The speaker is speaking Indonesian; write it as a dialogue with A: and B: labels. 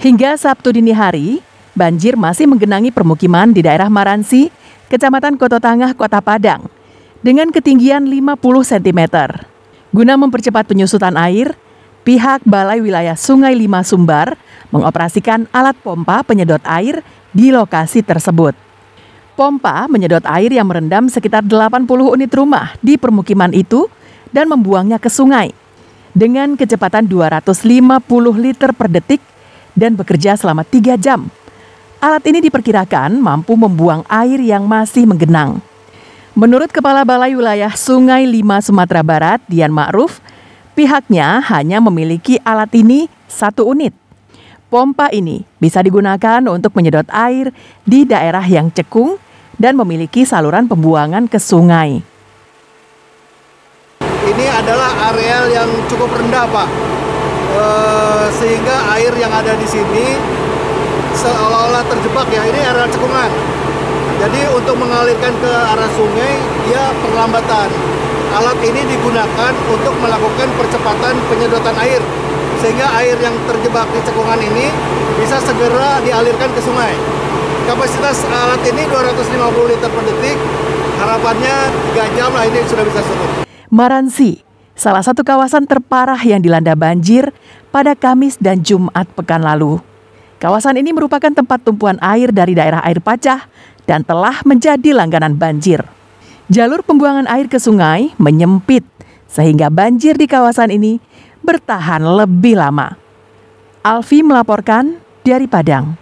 A: Hingga Sabtu dini hari, banjir masih menggenangi permukiman di daerah Maransi, Kecamatan Kota Tangah, Kota Padang, dengan ketinggian 50 cm. Guna mempercepat penyusutan air, pihak Balai Wilayah Sungai Lima Sumbar mengoperasikan alat pompa penyedot air di lokasi tersebut. Pompa menyedot air yang merendam sekitar 80 unit rumah di permukiman itu dan membuangnya ke sungai dengan kecepatan 250 liter per detik dan bekerja selama tiga jam. Alat ini diperkirakan mampu membuang air yang masih menggenang. Menurut Kepala Balai Wilayah Sungai Lima Sumatera Barat, Dian Ma'ruf, pihaknya hanya memiliki alat ini satu unit. Pompa ini bisa digunakan untuk menyedot air di daerah yang cekung dan memiliki saluran pembuangan ke sungai.
B: Ini adalah areal yang cukup rendah, Pak Eh, sehingga air yang ada di sini seolah-olah terjebak ya. Ini area cekungan. Jadi untuk mengalirkan ke arah sungai dia perlambatan. Alat ini digunakan untuk melakukan percepatan penyedotan air sehingga air yang terjebak di cekungan ini bisa segera dialirkan ke sungai. Kapasitas alat ini 250 liter per detik. Harapannya 3 jam lah ini sudah bisa surut
A: Maransi salah satu kawasan terparah yang dilanda banjir pada Kamis dan Jumat pekan lalu. Kawasan ini merupakan tempat tumpuan air dari daerah air pacah dan telah menjadi langganan banjir. Jalur pembuangan air ke sungai menyempit sehingga banjir di kawasan ini bertahan lebih lama. Alfi melaporkan dari Padang.